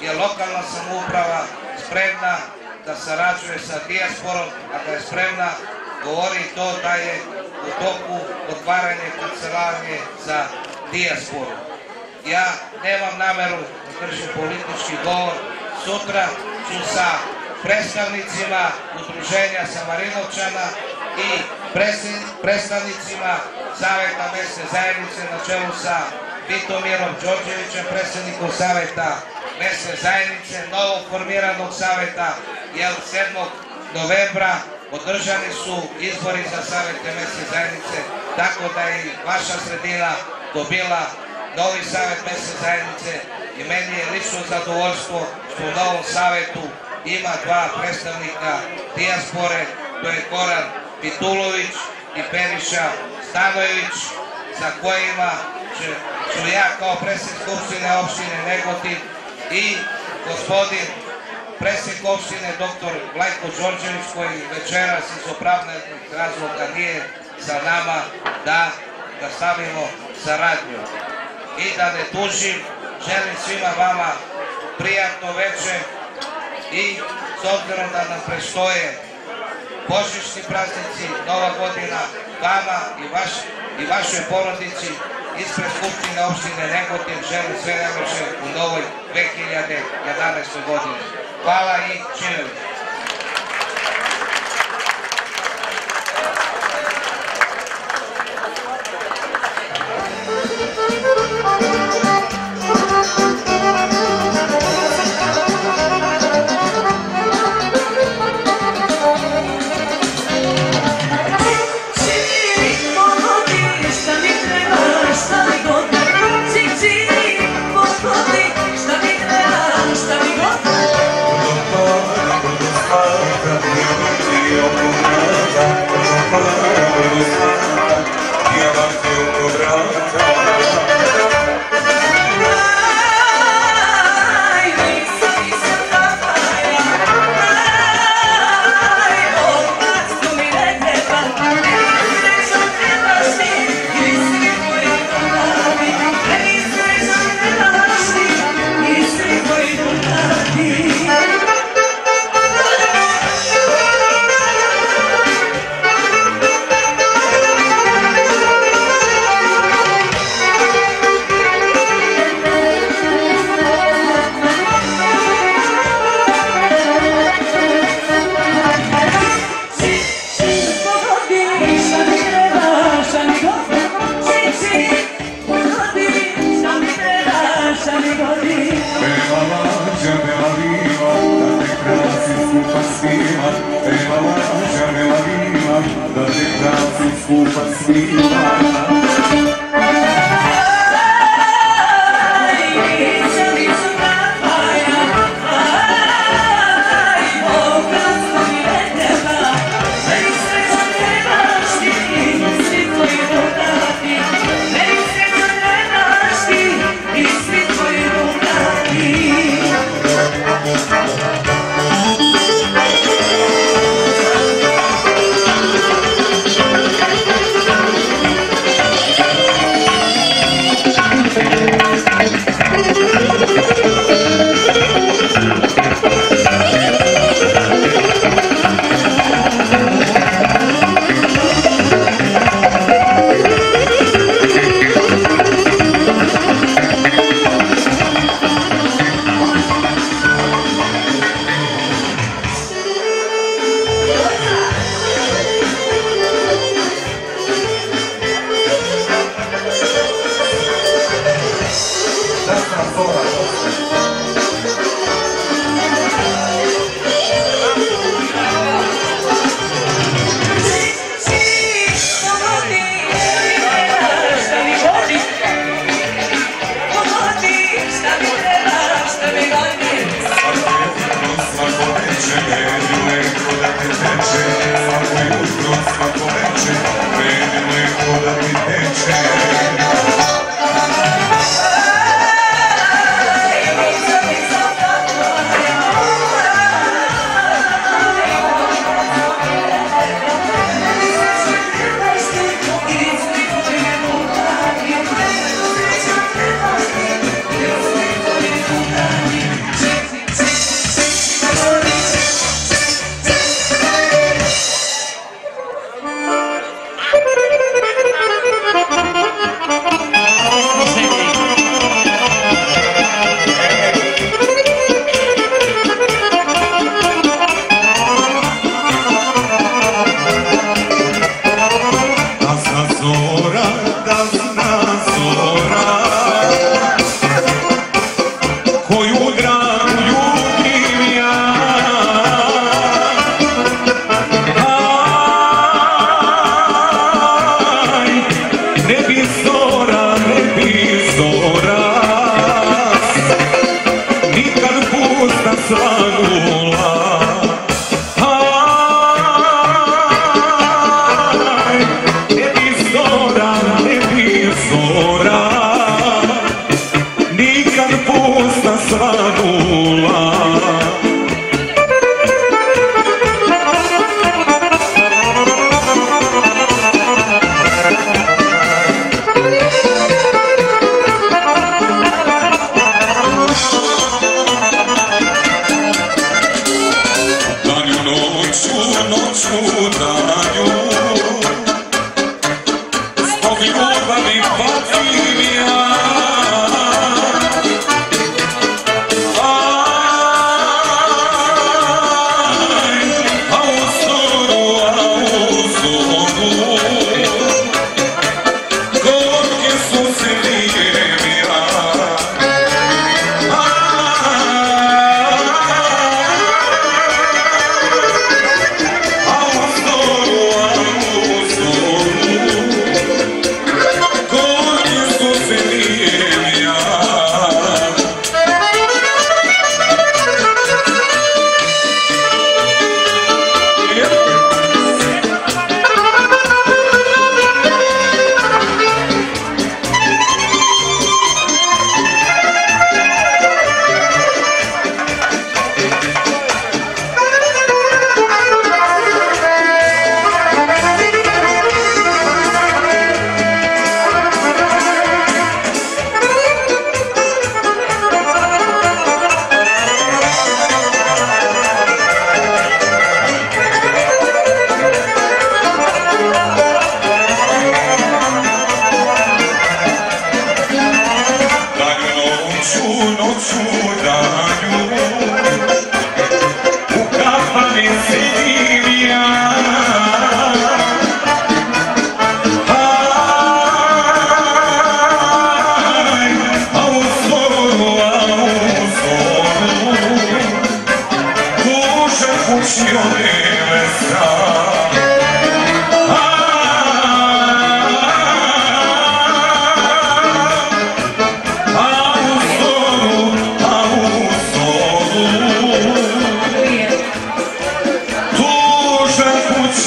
jer lokalna samouprava spremna da sarađuje sa dijasporom, a da je spremna govori to da je u toku otvaranje kancelarije za dijasporu. Ja nemam nameru da držim politički govor. Sutra ću sa predstavnicima udruženja Samarinovčana i predstavnicima Saveta mesne zajednice na čelu sa Vitomirom Đorđevićem, predsjednikom Saveta mesne zajednice, novog formiranog saveta, jer 7. novembra održani su izbori za savete mesne zajednice, tako da je vaša sredina dobila novi savet mesne zajednice i meni je lično zadovoljstvo što u novom savetu ima dva predstavnika dijaspore, to je Goran Pitulović i Periša Stanojević, sa kojima ću ja kao predsjednik Skupštine opštine Negotin i gospodin predsjednik opštine dr. Vlajko Đorđević koji večeras iz opravdanih razloga nije sa nama da nastavimo saradnju. I da ne tužim, želim svima vama prijatno večer i s obzirom da nam prestoje božićni praznici, Nova godina, vama i, vaš, i vašoj porodici ispred Skupštine opštine Negotin želim sve najveće u novoj 2011. godini. Hvala i živjeli.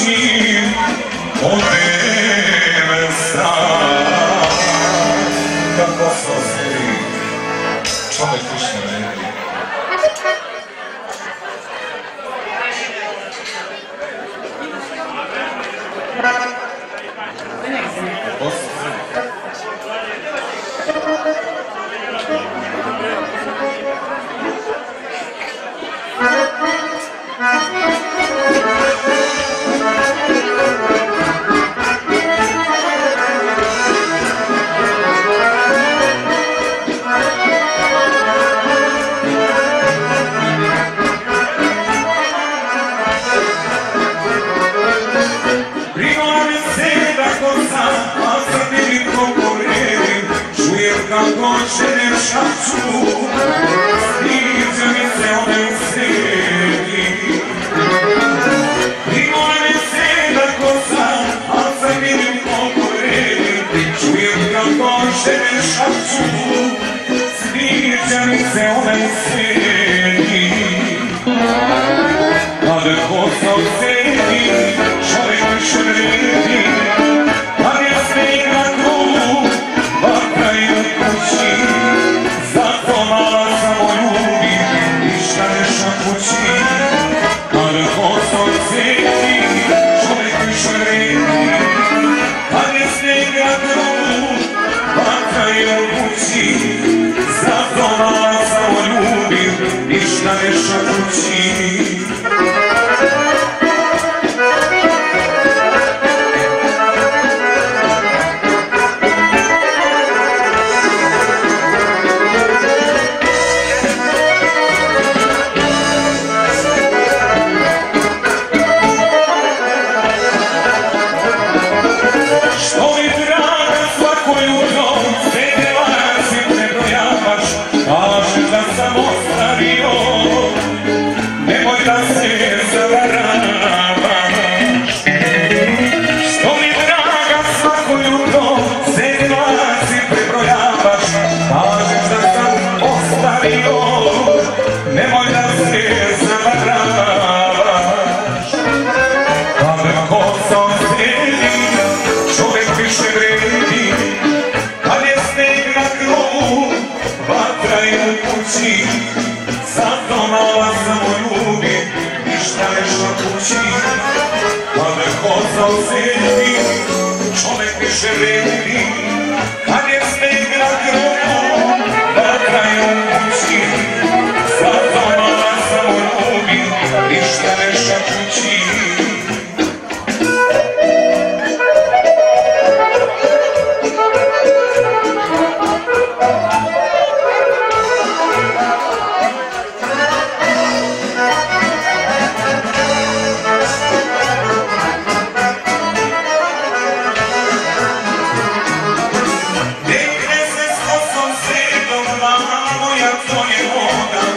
おで California woman.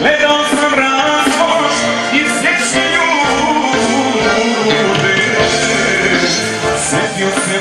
gledao sam razlož i sjeći ljude. Sjetio se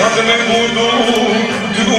Dacă ne putu, tu nu